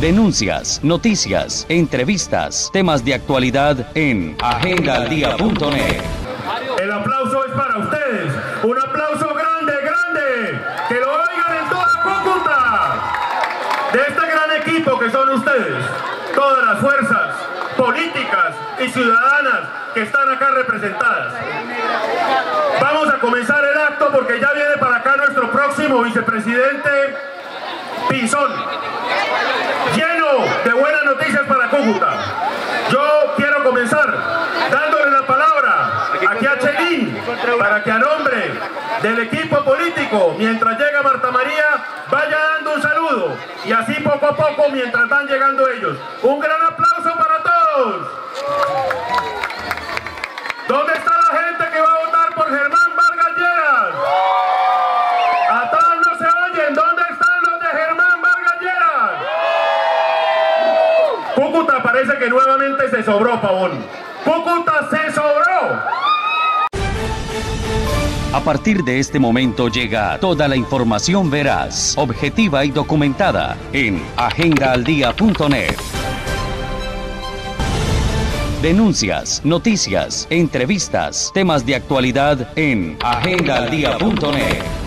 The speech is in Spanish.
Denuncias, noticias, entrevistas, temas de actualidad en agendaldía.net. El aplauso es para ustedes. Un aplauso grande, grande. Que lo oigan en toda Cúcuta. De este gran equipo que son ustedes. Todas las fuerzas políticas y ciudadanas que están acá representadas. Vamos a comenzar el acto porque ya viene para acá nuestro próximo vicepresidente Pinzón. De buenas noticias para Cúcuta. Yo quiero comenzar dándole la palabra aquí a Chelín para que a nombre del equipo político, mientras llega Marta María, vaya dando un saludo y así poco a poco mientras van llegando ellos. Un gran aplauso para todos. ¿Dónde está la gente Parece que nuevamente se sobró, Pavón. Cúcuta se sobró. A partir de este momento llega toda la información veraz, objetiva y documentada en agendaaldia.net. Denuncias, noticias, entrevistas, temas de actualidad en agendaldía.net.